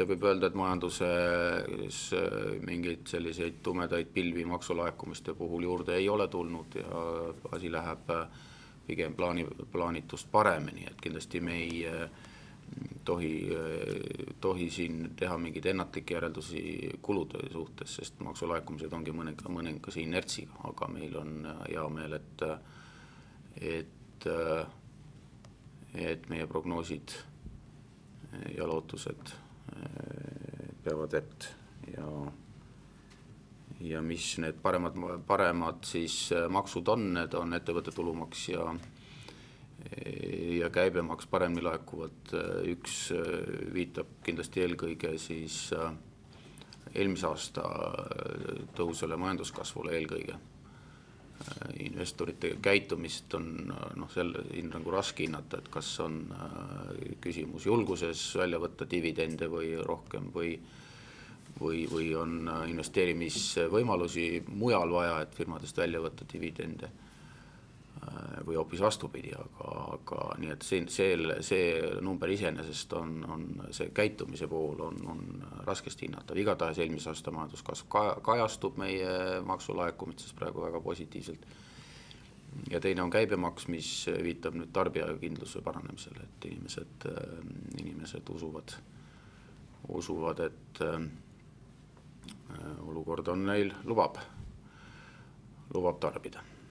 et võib öelda, et majanduses mingeid selliseid tumedaid pilvi maksulaekumiste puhul juurde ei ole tulnud ja asi läheb pigem plaani, plaanitust paremini, et kindlasti me ei tohi, tohi siin teha mingeid ennatlikke järeldusi kulude suhtes, sest maksulaekumised ongi mõnega, mõningase inertsiga, aga meil on hea meel, et, et, et meie prognoosid ja lootused peavad vett ja ja mis need paremad, paremad siis eh, maksud on, need on ettevõtte tulumaks ja ja käibemaks paremini laekuvad, üks eh, viitab kindlasti eelkõige siis eelmise aasta tõusvale majanduskasvule eelkõige. Äh, investorite käitumist on noh, selle siin nagu raske hinnata, et kas on äh, küsimus julguses välja võtta dividende või rohkem või või, või on äh, investeerimisvõimalusi mujal vaja, et firmadest välja võtta dividende või hoopis vastupidi, aga, aga nii et see, see, see number iseenesest on, on see käitumise pool on, on raskesti hinnatav, igatahes eelmise aasta majanduskasv ka, kajastub meie maksulaekumistes praegu väga positiivselt. ja teine on käibemaks, mis viitab nüüd tarbijakindluse paranemisele, et inimesed, inimesed usuvad, usuvad, et äh, olukord on neil, lubab, lubab tarbida